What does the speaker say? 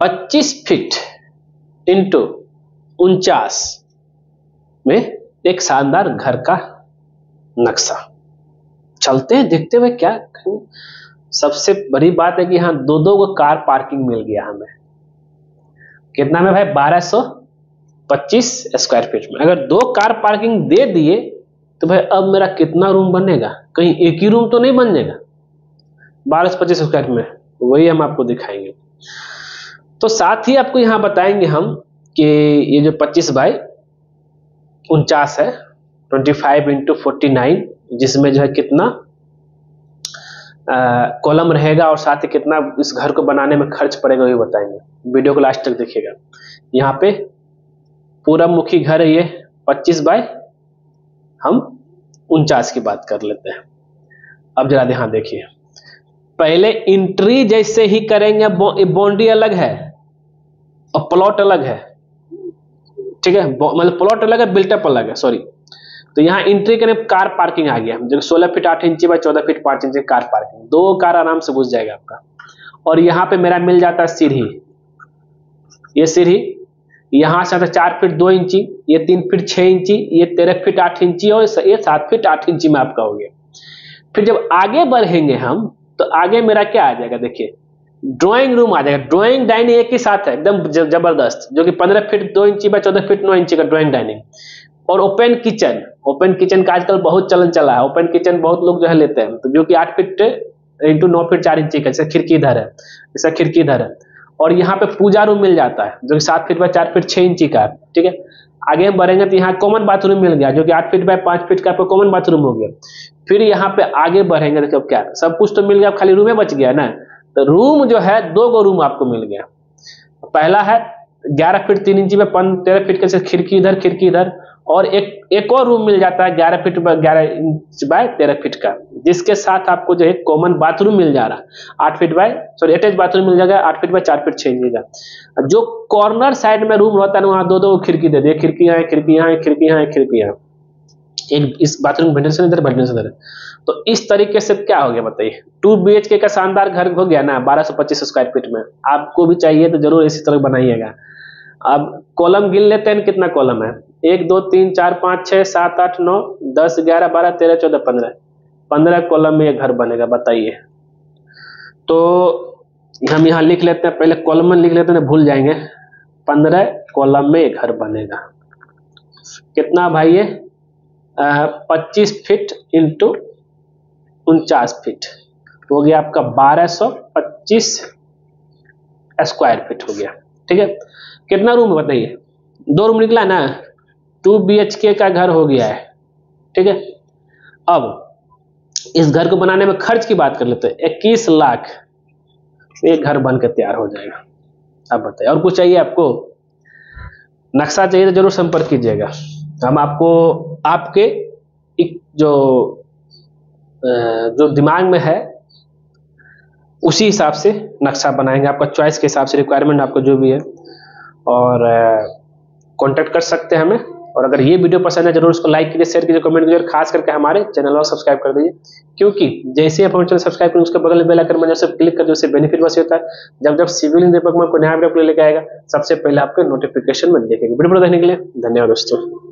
25 feet into उनचास में एक शानदार घर का नक्शा। चलते हैं, देखते हुए क्या सबसे बड़ी बात है कि यहाँ दो दो को कार पार्किंग मिल गया हमें। कितना में भाई? 1225 स्क्वायर फीट में। अगर दो कार पार्किंग दे दिए तो भाई अब मेरा कितना रूम बनेगा? कहीं एक ही रूम तो नहीं बन जाएगा? बारह सौ पच्चीस स्क्वायर में, वही हम आपको दिखाएँगे। तो साथ ही आपको यहाँ बताएँगे हम कि ये जो 25 बाई उनचास है 25 फाइव इंटू फोर्टी जिसमें जो है कितना कॉलम रहेगा और साथ ही कितना इस घर को बनाने में खर्च पड़ेगा, वही बताएँगे। वीडियो को लास्ट तक देखिएगा। यहाँ पे पूरा मुखी घर है ये 25 बाय हम उनचास की बात कर लेते हैं। अब जरा ध्यान देखिए। पहले इंट्री जैसे ही करेंगे बाउंड्री अलग है। प्लॉट अलग है। ठीक है? मतलब प्लॉट अलग है बिल्टअप अलग है सॉरी तो यहाँ एंट्री करें कार पार्किंग आ गया। जो सोलह फीट आठ इंची बाय चौदह फीट पाँच इंची कार पार्किंग दो कार आराम से घुस जाएगा आपका। और यहाँ पे मेरा मिल जाता है सीढ़ी। ये सीढ़ी, यहाँ से आता चार फीट दो इंची ये तीन फीट छह इंची ये तेरह फीट आठ इंची और ये सात फीट आठ इंची में आपका हो गया। फिर जब आगे बढ़ेंगे हम तो आगे मेरा क्या आ जाएगा? देखिए ड्राइंग रूम आ जाएगा। ड्राइंग डाइनिंग एक ही साथ है, एकदम ज़बरदस्त, जो कि पंद्रह फीट दो इंची बाय चौदह फीट नौ इंची का ड्राइंग डाइनिंग और ओपन किचन ओपन किचन का आजकल बहुत चलन चला है। ओपन किचन बहुत लोग जो है लेते हैं तो जो कि आठ फीट इंटू नौ फीट चार इंची का, जैसे खिड़की इधर है, जैसा खिड़की इधर है। और यहाँ पे पूजा रूम मिल जाता है, जो कि सात फीट बाय चार फीट छह इंची का ठीक है? आगे हम बढ़ेंगे तो यहाँ कॉमन बाथरूम मिल गया, जो कि आठ फीट बाय पाँच फीट का कॉमन बाथरूम हो गया। फिर यहाँ पे आगे बढ़ेंगे, देखो क्या, सब कुछ तो मिल गया खाली रूम बच गया ना। तो रूम जो है, दो गो रूम आपको मिल गया। पहला है, ग्यारह फीट तीन इंची में तेरह फीट के खिड़की इधर खिड़की इधर, और एक एक और रूम मिल जाता है ग्यारह फीट ग्यारह इंच बाय तेरह फीट का, जिसके साथ आपको जो है कॉमन बाथरूम मिल जा रहा है। आठ feet by sorry attach bathroom मिल जाएगा, आठ फीट बाय चार फीट छह इंच का। जो कॉर्नर साइड में रूम रहता है वहाँ दो दो खिड़की दे दिए खिड़कियाँ है खिड़कियाँ खिड़की यहाँ है खिड़कियाँ एक इस बाथरूम वेंटिलेशन इधर वेंटिलेशन इधर तो इस तरीके से क्या हो गया बताइए? टू बी का शानदार घर हो गया ना, बारह सौ पच्चीस स्क्वायर फीट में। आपको भी चाहिए तो ज़रूर इसी तरह बनाइएगा। अब कॉलम गिन लेते हैं कितना कॉलम है। एक, दो, तीन, चार, पाँच छः सात, आठ, नौ, दस, ग्यारह, बारह, तेरह, चौदह, पंद्रह। पंद्रह कॉलम में ये घर बनेगा, बताइए। तो हम यहाँ लिख लेते हैं, पहले कॉलम में लिख लेते हैं भूल जाएँगे। पंद्रह कॉलम में घर बनेगा। कितना भाई ये? पच्चीस फीट इंटू उनचास फीट। हो गया आपका बारह सौ पच्चीस स्क्वायर फीट हो गया। ठीक है? कितना रूम बताइए? दो रूम निकला ना? टू बी के घर हो गया है। ठीक है? अब, इस घर को बनाने में खर्च की बात कर लेते हैं। इक्कीस लाख। एक घर बन के तैयार हो जाएगा। अब बताइए, और कुछ चाहिए आपको? नक्शा चाहिए तो ज़रूर संपर्क कीजिएगा। हम आपको आपके जो जो दिमाग में है, उसी हिसाब से नक्शा बनाएँगे। आपका चॉइस के हिसाब से रिक्वायरमेंट आपको जो भी है, और कांटेक्ट कर सकते हैं हमें। और अगर ये वीडियो पसंद है, ज़रूर उसको लाइक कीजिए शेयर कीजिए कमेंट कीजिए खास करके हमारे चैनल को सब्सक्राइब कर दीजिए। क्योंकि जैसे आप हमारे चैनल सब्सक्राइब करें उसके बगल में बेल आइकन में क्लिक कर उससे बेनिफिट बस होता है। जब जब सिविल इंजीनियर को नया वीडियो लेके आएगा, सबसे पहले आपके नोटिफिकेशन में देखेंगे। वीडियो देखने के लिए धन्यवाद दोस्तों।